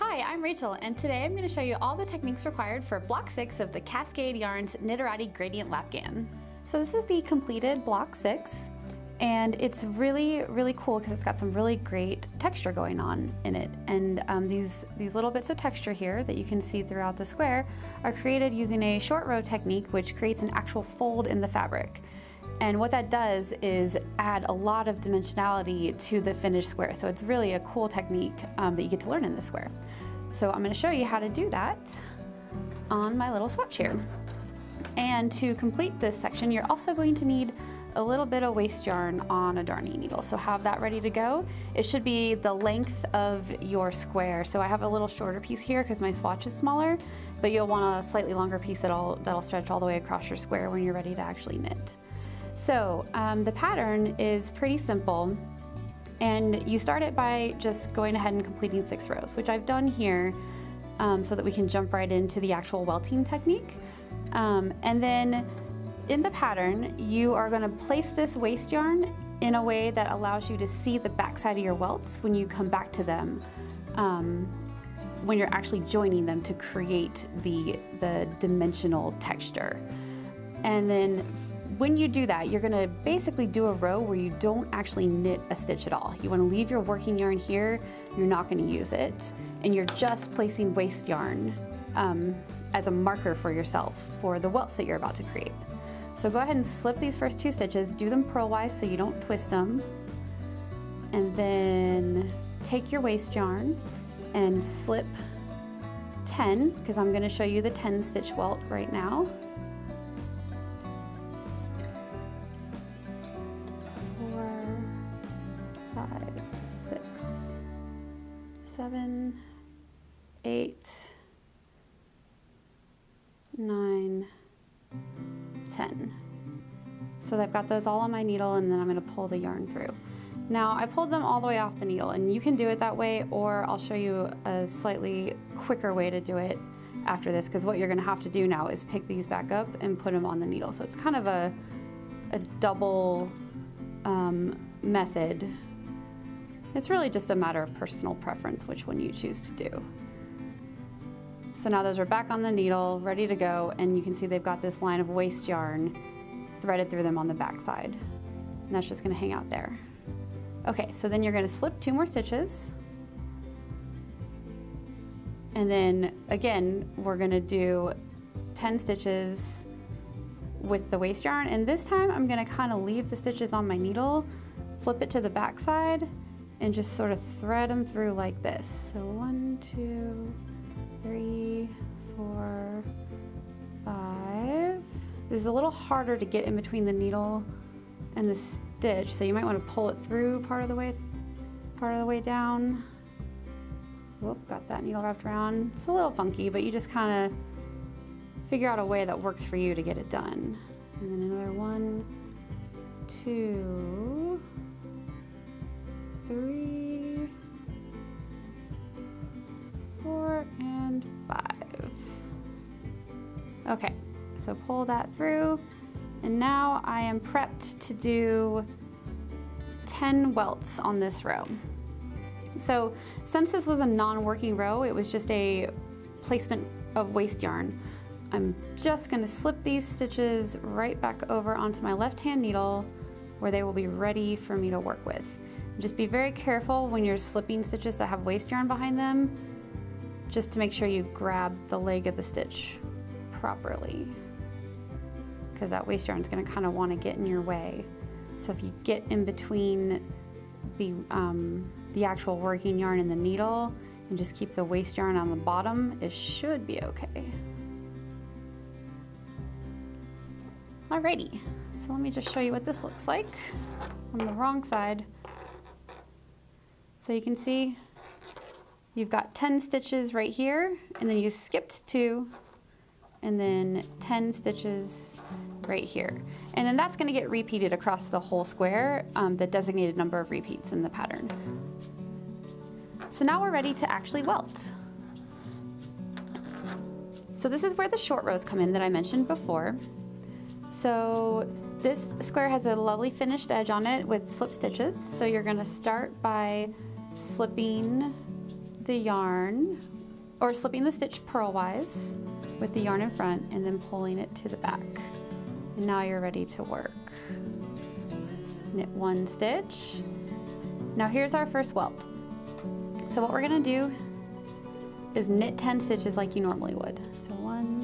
Hi, I'm Rachel, and today I'm going to show you all the techniques required for block 6 of the Cascade Yarns Knitterati Gradient Lapghan. So this is the completed block 6, and it's really, really cool because it's got some really great texture going on in it. And um, these, these little bits of texture here that you can see throughout the square are created using a short row technique which creates an actual fold in the fabric. And what that does is add a lot of dimensionality to the finished square. So it's really a cool technique um, that you get to learn in this square. So I'm gonna show you how to do that on my little swatch here. And to complete this section, you're also going to need a little bit of waste yarn on a darning needle. So have that ready to go. It should be the length of your square. So I have a little shorter piece here because my swatch is smaller, but you'll want a slightly longer piece that'll, that'll stretch all the way across your square when you're ready to actually knit. So um, the pattern is pretty simple and you start it by just going ahead and completing six rows, which I've done here um, so that we can jump right into the actual welting technique. Um, and then in the pattern, you are gonna place this waste yarn in a way that allows you to see the backside of your welts when you come back to them um, when you're actually joining them to create the, the dimensional texture. And then when you do that, you're gonna basically do a row where you don't actually knit a stitch at all. You wanna leave your working yarn here, you're not gonna use it, and you're just placing waste yarn um, as a marker for yourself for the welts that you're about to create. So go ahead and slip these first two stitches, do them purlwise so you don't twist them, and then take your waste yarn and slip 10, because I'm gonna show you the 10 stitch welt right now. Seven, eight, nine, ten. So I've got those all on my needle and then I'm gonna pull the yarn through. Now I pulled them all the way off the needle and you can do it that way or I'll show you a slightly quicker way to do it after this because what you're gonna have to do now is pick these back up and put them on the needle. So it's kind of a, a double um, method it's really just a matter of personal preference which one you choose to do. So now those are back on the needle, ready to go, and you can see they've got this line of waste yarn threaded through them on the back side. And that's just gonna hang out there. Okay, so then you're gonna slip two more stitches. And then again, we're gonna do 10 stitches with the waste yarn. And this time I'm gonna kind of leave the stitches on my needle, flip it to the back side, and just sort of thread them through like this. So one, two, three, four, five. This is a little harder to get in between the needle and the stitch, so you might want to pull it through part of the way, part of the way down. Whoop, got that needle wrapped around. It's a little funky, but you just kind of figure out a way that works for you to get it done. And then another one, two, three, four, and five. Okay, so pull that through. And now I am prepped to do 10 welts on this row. So since this was a non-working row, it was just a placement of waste yarn. I'm just gonna slip these stitches right back over onto my left-hand needle where they will be ready for me to work with. Just be very careful when you're slipping stitches that have waste yarn behind them, just to make sure you grab the leg of the stitch properly. Because that waste yarn is going to kind of want to get in your way. So if you get in between the, um, the actual working yarn and the needle, and just keep the waste yarn on the bottom, it should be okay. Alrighty, so let me just show you what this looks like on the wrong side. So you can see you've got 10 stitches right here, and then you skipped two, and then 10 stitches right here. And then that's gonna get repeated across the whole square, um, the designated number of repeats in the pattern. So now we're ready to actually welt. So this is where the short rows come in that I mentioned before. So this square has a lovely finished edge on it with slip stitches. So you're gonna start by slipping the yarn or slipping the stitch purlwise with the yarn in front and then pulling it to the back. And now you're ready to work. Knit one stitch. Now here's our first welt. So what we're gonna do is knit 10 stitches like you normally would. So one,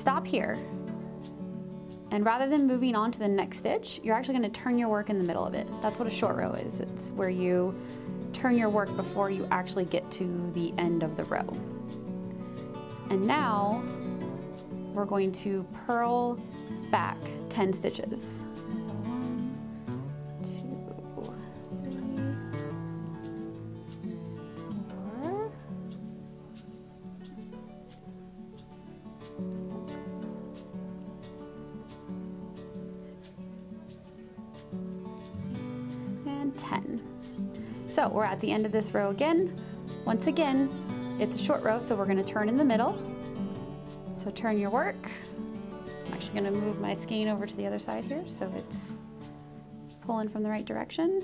stop here and rather than moving on to the next stitch, you're actually gonna turn your work in the middle of it. That's what a short row is. It's where you turn your work before you actually get to the end of the row. And now we're going to purl back 10 stitches. So we're at the end of this row again. Once again, it's a short row, so we're gonna turn in the middle. So turn your work. I'm actually gonna move my skein over to the other side here so it's pulling from the right direction.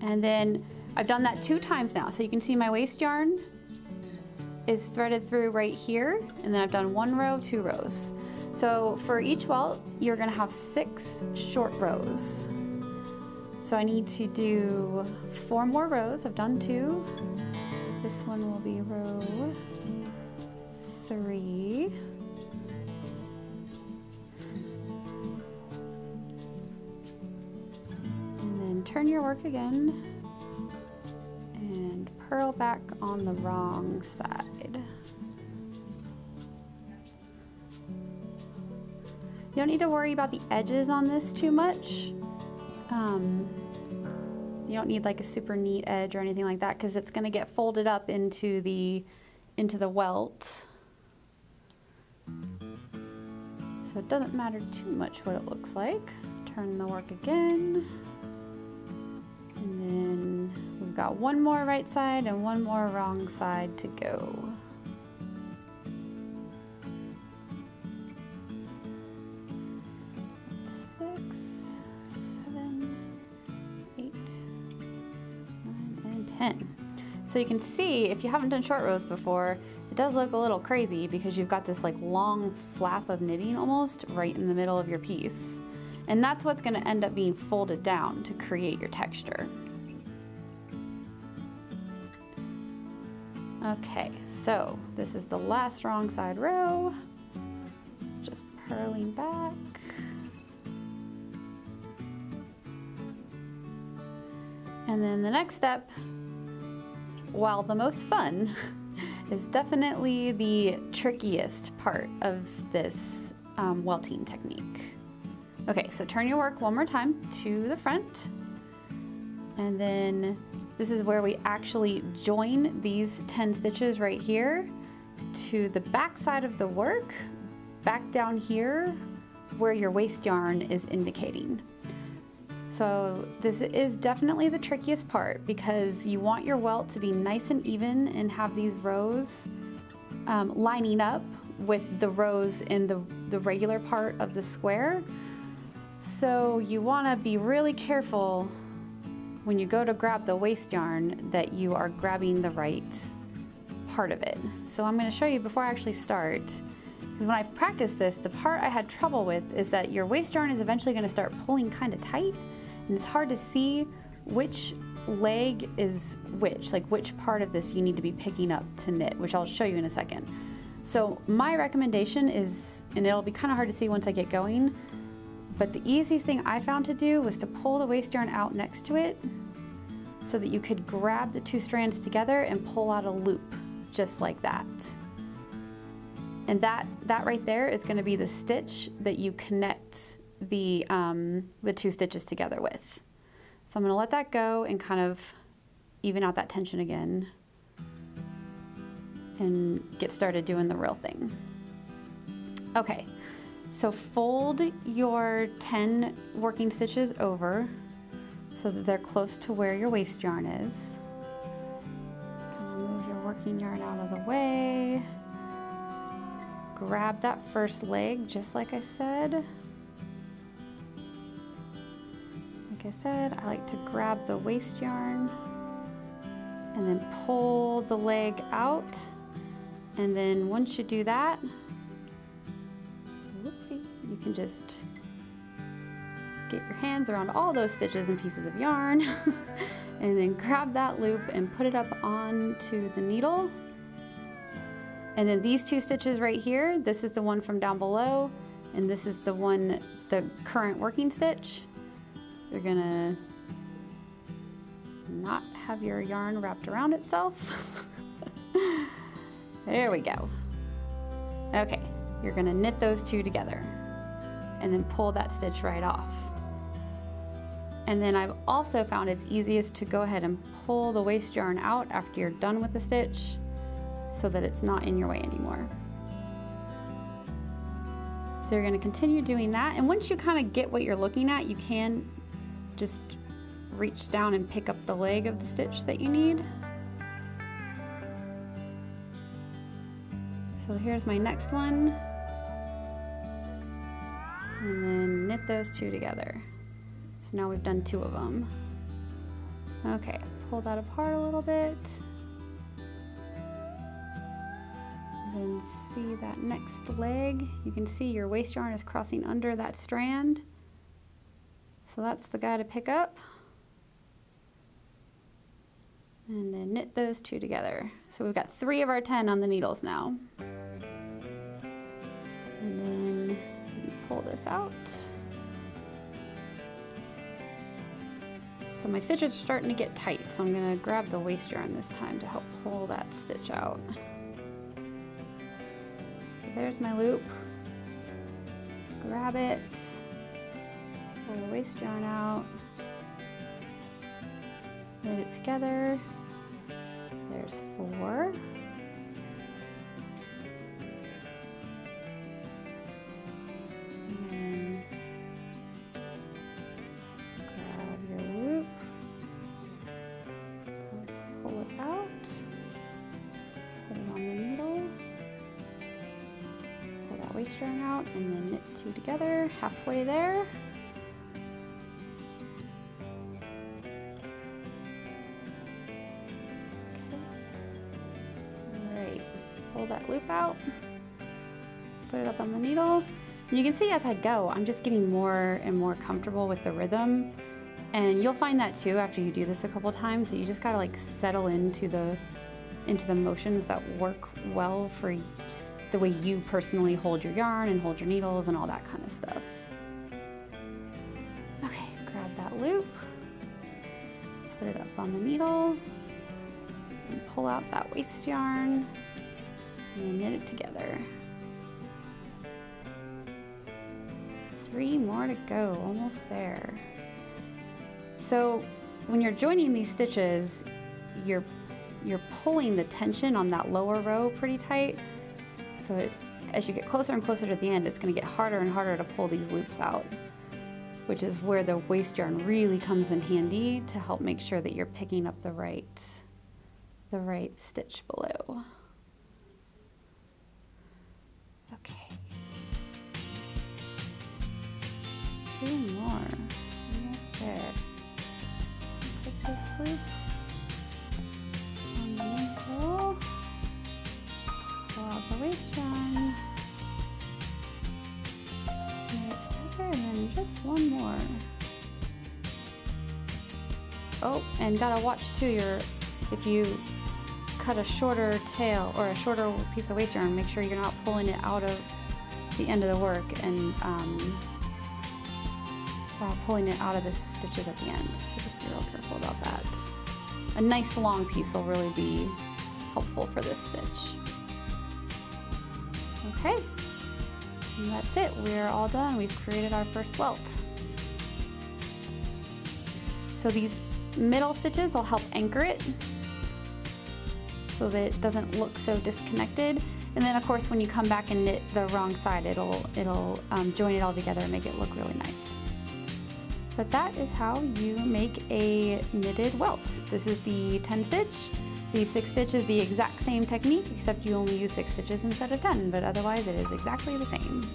And then I've done that two times now. So you can see my waste yarn is threaded through right here. And then I've done one row, two rows. So for each welt, you're gonna have six short rows. So I need to do four more rows. I've done two. This one will be row three. And then turn your work again and purl back on the wrong side. You don't need to worry about the edges on this too much. Um, you don't need like a super neat edge or anything like that because it's going to get folded up into the into the welt. So it doesn't matter too much what it looks like. Turn the work again. And then we've got one more right side and one more wrong side to go. So you can see, if you haven't done short rows before, it does look a little crazy because you've got this like long flap of knitting almost right in the middle of your piece. And that's what's gonna end up being folded down to create your texture. Okay, so this is the last wrong side row. Just purling back. And then the next step while the most fun, is definitely the trickiest part of this um, welting technique. Okay, so turn your work one more time to the front. And then this is where we actually join these 10 stitches right here to the back side of the work, back down here where your waste yarn is indicating. So this is definitely the trickiest part because you want your welt to be nice and even and have these rows um, lining up with the rows in the, the regular part of the square. So you want to be really careful when you go to grab the waste yarn that you are grabbing the right part of it. So I'm going to show you before I actually start because when I've practiced this, the part I had trouble with is that your waste yarn is eventually going to start pulling kind of tight and it's hard to see which leg is which, like which part of this you need to be picking up to knit, which I'll show you in a second. So my recommendation is, and it'll be kind of hard to see once I get going, but the easiest thing I found to do was to pull the waste yarn out next to it so that you could grab the two strands together and pull out a loop just like that. And that, that right there is gonna be the stitch that you connect the, um, the two stitches together with. So I'm going to let that go and kind of even out that tension again and get started doing the real thing. Okay, so fold your 10 working stitches over so that they're close to where your waste yarn is. Move your working yarn out of the way. Grab that first leg, just like I said. I said, I like to grab the waste yarn and then pull the leg out. And then once you do that, whoopsie, you can just get your hands around all those stitches and pieces of yarn and then grab that loop and put it up onto the needle. And then these two stitches right here, this is the one from down below and this is the one, the current working stitch. You're gonna not have your yarn wrapped around itself. there we go. Okay, you're gonna knit those two together and then pull that stitch right off. And then I've also found it's easiest to go ahead and pull the waste yarn out after you're done with the stitch so that it's not in your way anymore. So you're gonna continue doing that. And once you kind of get what you're looking at, you can just reach down and pick up the leg of the stitch that you need. So here's my next one. And then knit those two together. So now we've done two of them. Okay, pull that apart a little bit. Then see that next leg. You can see your waste yarn is crossing under that strand. So that's the guy to pick up. And then knit those two together. So we've got three of our 10 on the needles now. And then pull this out. So my stitches are starting to get tight, so I'm gonna grab the waste yarn this time to help pull that stitch out. So there's my loop. Grab it, pull the waste yarn out, knit it together. There's four. waste yarn out and then knit two together halfway there. Needle. And you can see as I go, I'm just getting more and more comfortable with the rhythm. And you'll find that too after you do this a couple times, that you just gotta like settle into the into the motions that work well for the way you personally hold your yarn and hold your needles and all that kind of stuff. Okay, grab that loop, put it up on the needle, and pull out that waste yarn and knit it together. Three more to go, almost there. So when you're joining these stitches, you're you're pulling the tension on that lower row pretty tight so it, as you get closer and closer to the end, it's going to get harder and harder to pull these loops out, which is where the waste yarn really comes in handy to help make sure that you're picking up the right, the right stitch below. Two more. Almost there. Put this loop on the middle the waste yarn. and then just one more. Oh, and gotta watch too, your, if you cut a shorter tail or a shorter piece of waste yarn, make sure you're not pulling it out of the end of the work and um, uh, pulling it out of the stitches at the end. So just be real careful about that. A nice long piece will really be helpful for this stitch. Okay, and that's it. We're all done. We've created our first welt. So these middle stitches will help anchor it so that it doesn't look so disconnected. And then of course when you come back and knit the wrong side, it'll, it'll um, join it all together and make it look really nice. But that is how you make a knitted welt. This is the 10 stitch. The six stitch is the exact same technique, except you only use six stitches instead of 10, but otherwise it is exactly the same.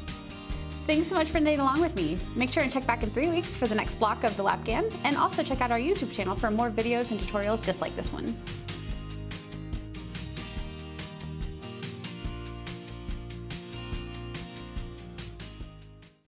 Thanks so much for knitting along with me. Make sure and check back in three weeks for the next block of the Lapghan, and also check out our YouTube channel for more videos and tutorials just like this one.